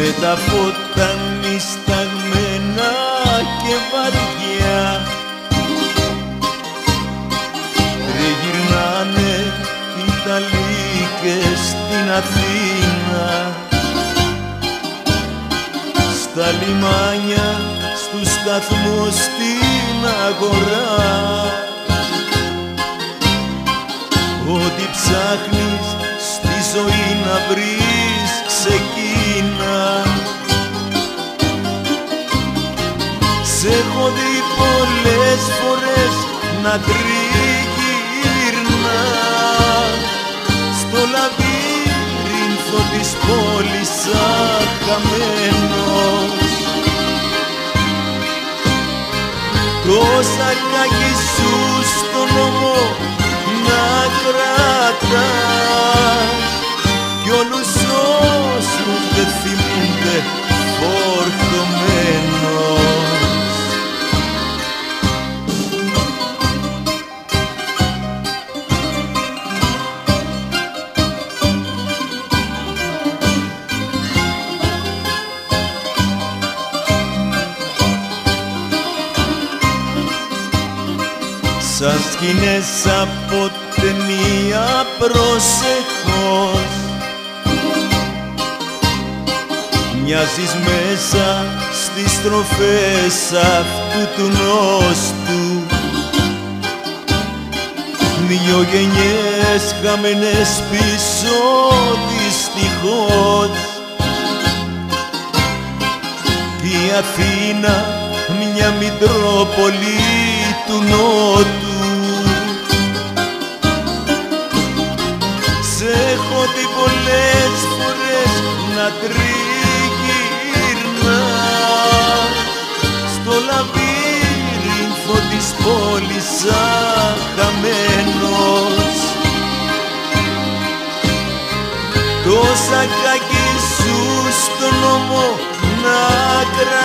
με τα φώτα νησταγμένα και βαριά. Τριγυρνάνε οι ταλίκες στην Αθήνα. Στα λιμάνια, στους σταθμούς, στην αγορά. Ό,τι ψάχνεις στη ζωή να βρεις ξεκίνα να τριγυρνά. Στο λαβύρινθο της πόλης σαν χαμένος Τόσα κάκι σου στον νόμο να κρατάς Σαν σκηνές από ταινία προσεχώς. Μοιάζεις μέσα στις στροφές αυτού του νόστου. Δυο γενιές χαμένες πίσω δυστυχώς. Κι η Αθήνα μια μητρόπολη του Νότου έχω δει πολλές φορές να τριγυρνάς. Στο λαβύρινθο της πόλης σαν χαμένος τόσα κακή σου στον νόμο να κρατάς